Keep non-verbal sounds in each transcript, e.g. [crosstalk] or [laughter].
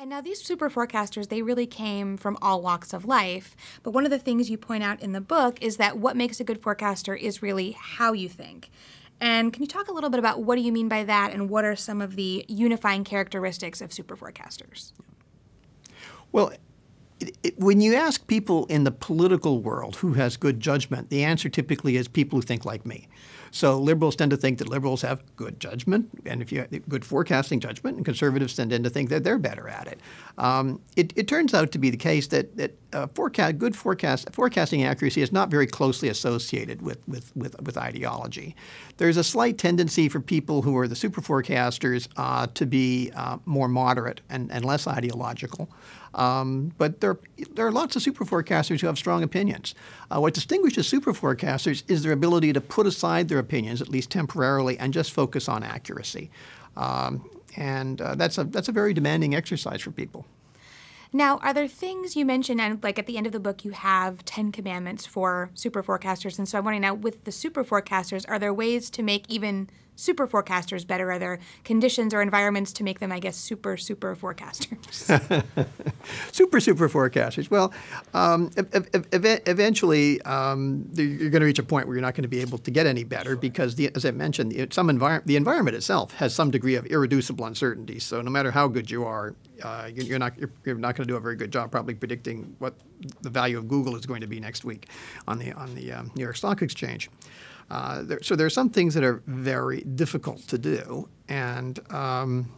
And now these super forecasters, they really came from all walks of life. But one of the things you point out in the book is that what makes a good forecaster is really how you think. And can you talk a little bit about what do you mean by that and what are some of the unifying characteristics of super forecasters? Well, when you ask people in the political world who has good judgment, the answer typically is people who think like me. So liberals tend to think that liberals have good judgment, and if you have good forecasting judgment, and conservatives tend to think that they're better at it. Um, it, it, turns out to be the case that, that uh, forecast, good forecast, forecasting accuracy is not very closely associated with, with, with, with, ideology. There's a slight tendency for people who are the super forecasters uh, to be uh, more moderate and, and less ideological. Um, but there, there are lots of super forecasters who have strong opinions. Uh, what distinguishes super forecasters is their ability to put aside their opinions, at least temporarily, and just focus on accuracy. Um, and uh, that's, a, that's a very demanding exercise for people. Now, are there things you mentioned, and like at the end of the book, you have 10 commandments for super forecasters. And so I'm wondering now, with the super forecasters, are there ways to make even super forecasters better? Are there conditions or environments to make them, I guess, super, super forecasters? [laughs] super, super forecasters. Well, um, ev eventually um, you're going to reach a point where you're not going to be able to get any better because, the, as I mentioned, the, some envir the environment itself has some degree of irreducible uncertainty. So no matter how good you are, uh, you're not you're, you're not going to do a very good job probably predicting what the value of Google is going to be next week on the on the um, New York Stock Exchange. Uh, there, so there are some things that are very difficult to do, and um,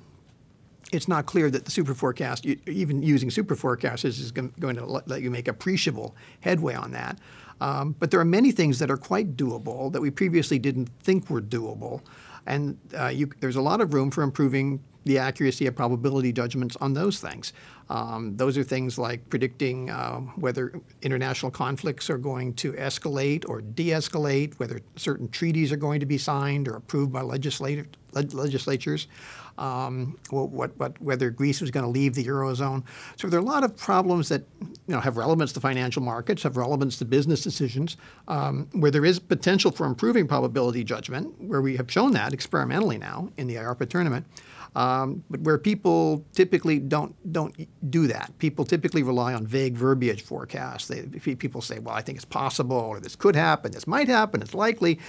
it's not clear that the super forecast, even using super forecasters, is going to let you make appreciable headway on that. Um, but there are many things that are quite doable that we previously didn't think were doable, and uh, you, there's a lot of room for improving the accuracy of probability judgments on those things. Um, those are things like predicting uh, whether international conflicts are going to escalate or de-escalate, whether certain treaties are going to be signed or approved by legislative, legislatures, um, what, what, whether Greece was going to leave the eurozone. So there are a lot of problems that you know have relevance to financial markets, have relevance to business decisions, um, where there is potential for improving probability judgment, where we have shown that experimentally now in the IARPA tournament. Um, but where people typically don't don't do that. People typically rely on vague verbiage forecasts. They, people say, "Well, I think it's possible," or "This could happen," "This might happen," "It's likely."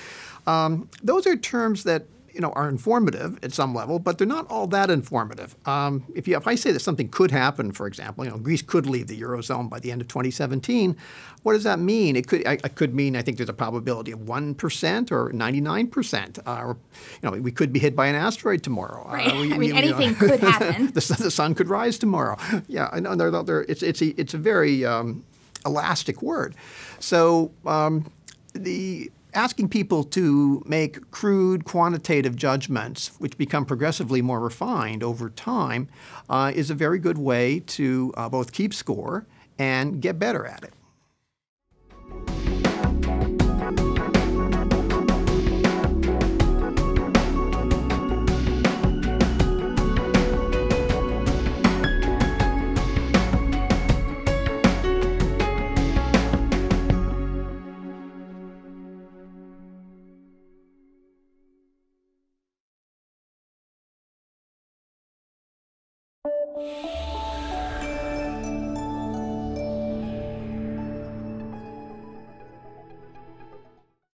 Um, those are terms that you know, are informative at some level, but they're not all that informative. Um, if, you, if I say that something could happen, for example, you know, Greece could leave the eurozone by the end of 2017, what does that mean? It could, I, it could mean I think there's a probability of 1% or 99%. Uh, or, you know, we could be hit by an asteroid tomorrow. Uh, right. Uh, we, [laughs] I mean, we, anything you know, could [laughs] happen. the, the, sun could rise tomorrow. Yeah, I know. They're, they're, it's, it's, a, it's a very um, elastic word. So um, the asking people to make crude quantitative judgments, which become progressively more refined over time, uh, is a very good way to uh, both keep score and get better at it. You